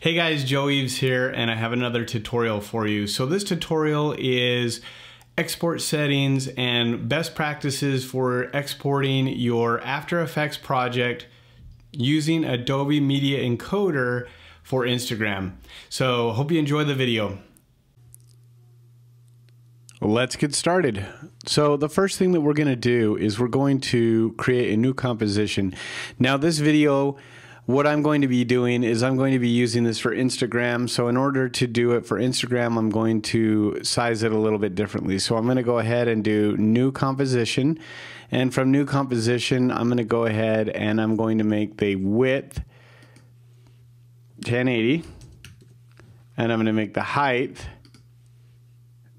Hey guys, Joe Eves here, and I have another tutorial for you. So this tutorial is export settings and best practices for exporting your After Effects project using Adobe Media Encoder for Instagram. So hope you enjoy the video. Let's get started. So the first thing that we're going to do is we're going to create a new composition. Now this video what I'm going to be doing is I'm going to be using this for Instagram. So in order to do it for Instagram, I'm going to size it a little bit differently. So I'm going to go ahead and do new composition. And from new composition, I'm going to go ahead and I'm going to make the width 1080. And I'm going to make the height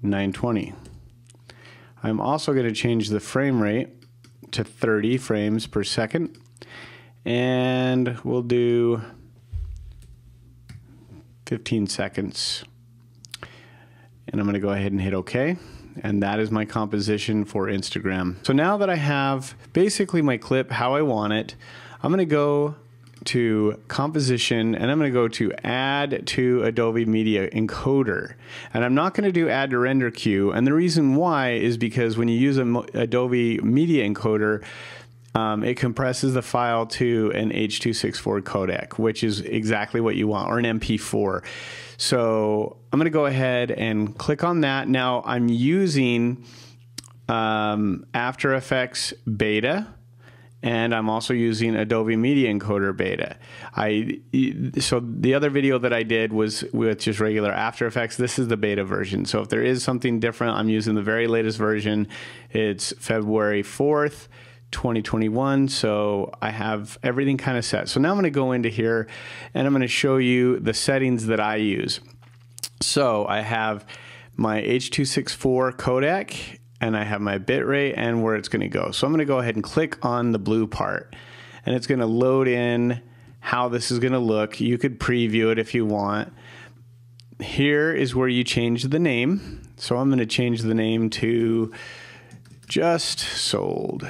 920. I'm also going to change the frame rate to 30 frames per second and we'll do 15 seconds. And I'm going to go ahead and hit OK. And that is my composition for Instagram. So now that I have basically my clip how I want it, I'm going to go to composition and I'm going to go to add to Adobe Media Encoder. And I'm not going to do add to render queue. And the reason why is because when you use a Adobe Media Encoder, um, it compresses the file to an H.264 codec, which is exactly what you want, or an MP4. So I'm going to go ahead and click on that. Now I'm using um, After Effects Beta and I'm also using Adobe Media Encoder Beta. I so the other video that I did was with just regular After Effects. This is the beta version. So if there is something different, I'm using the very latest version. It's February 4th. 2021. So I have everything kind of set. So now I'm going to go into here and I'm going to show you the settings that I use. So I have my H.264 codec and I have my bitrate and where it's going to go. So I'm going to go ahead and click on the blue part and it's going to load in how this is going to look. You could preview it if you want. Here is where you change the name. So I'm going to change the name to just sold.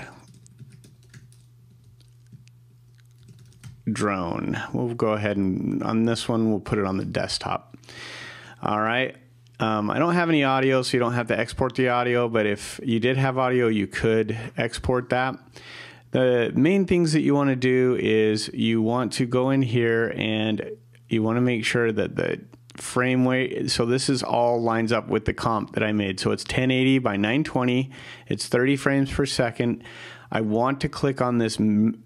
Drone. We'll go ahead and on this one, we'll put it on the desktop. All right. Um, I don't have any audio, so you don't have to export the audio, but if you did have audio, you could export that. The main things that you want to do is you want to go in here and you want to make sure that the frame rate, so this is all lines up with the comp that I made. So it's 1080 by 920, it's 30 frames per second. I want to click on this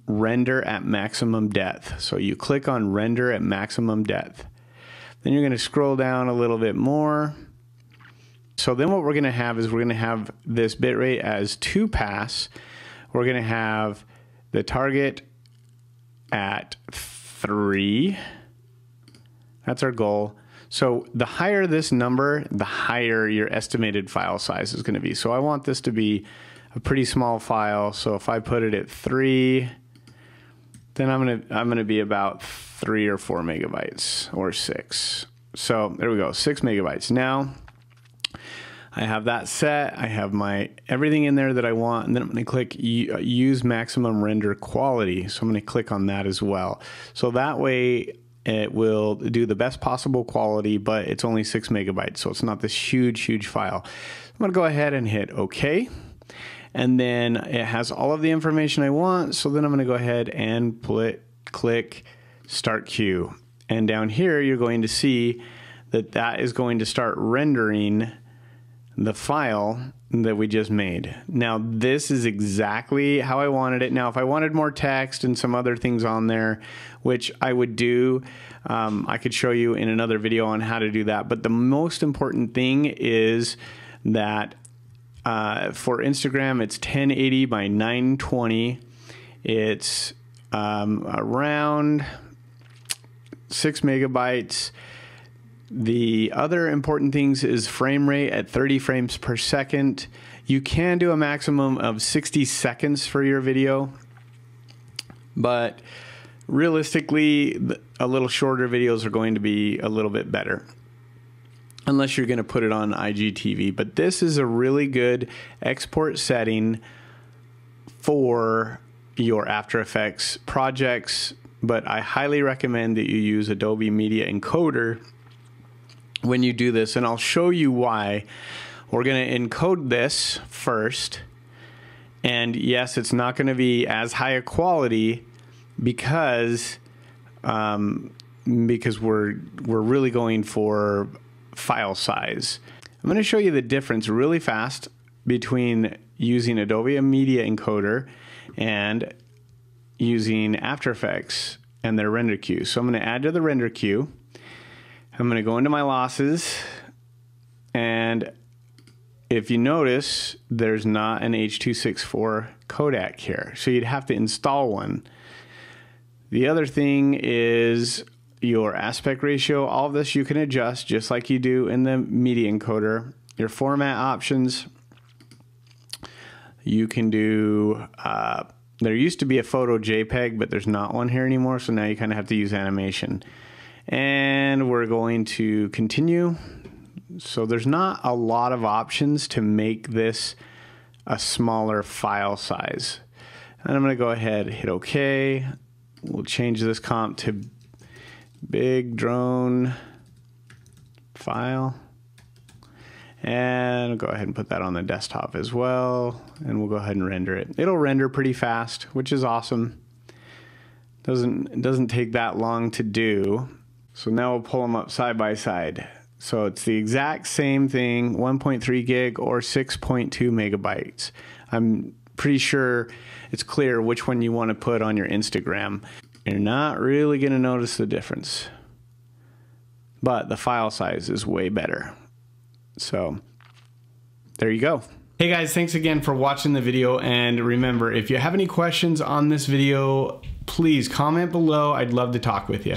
render at maximum depth. So you click on render at maximum depth. Then you're going to scroll down a little bit more. So then what we're going to have is we're going to have this bitrate as two pass. We're going to have the target at three. That's our goal. So the higher this number, the higher your estimated file size is going to be. So I want this to be a pretty small file. So if I put it at three, then I'm gonna I'm gonna be about three or four megabytes or six. So there we go, six megabytes. Now I have that set. I have my everything in there that I want, and then I'm going to click uh, use maximum render quality. So I'm going to click on that as well. So that way it will do the best possible quality, but it's only six megabytes, so it's not this huge, huge file. I'm going to go ahead and hit OK and then it has all of the information I want. So then I'm going to go ahead and put, click start queue. And down here, you're going to see that that is going to start rendering the file that we just made. Now, this is exactly how I wanted it. Now, if I wanted more text and some other things on there, which I would do, um, I could show you in another video on how to do that. But the most important thing is that uh, for Instagram, it's 1080 by 920. It's um, around six megabytes. The other important things is frame rate at 30 frames per second. You can do a maximum of 60 seconds for your video, but realistically, a little shorter videos are going to be a little bit better unless you're going to put it on IGTV. But this is a really good export setting for your After Effects projects, but I highly recommend that you use Adobe Media Encoder when you do this, and I'll show you why. We're going to encode this first, and yes, it's not going to be as high a quality because um, because we're we're really going for file size. I'm going to show you the difference really fast between using Adobe Media Encoder and using After Effects and their render queue. So I'm going to add to the render queue. I'm going to go into my Lossless and if you notice, there's not an H.264 codec here. So you'd have to install one. The other thing is your aspect ratio. All of this you can adjust just like you do in the media encoder. Your format options, you can do, uh, there used to be a photo JPEG, but there's not one here anymore. So now you kind of have to use animation. And we're going to continue. So there's not a lot of options to make this a smaller file size. And I'm going to go ahead, hit OK. We'll change this comp to big drone file. And go ahead and put that on the desktop as well. And we'll go ahead and render it. It'll render pretty fast, which is awesome. Doesn't, it doesn't take that long to do. So now we'll pull them up side by side. So it's the exact same thing, 1.3 gig or 6.2 megabytes. I'm pretty sure it's clear which one you want to put on your Instagram. You're not really going to notice the difference. But the file size is way better. So there you go. Hey guys, thanks again for watching the video. And remember, if you have any questions on this video, please comment below. I'd love to talk with you.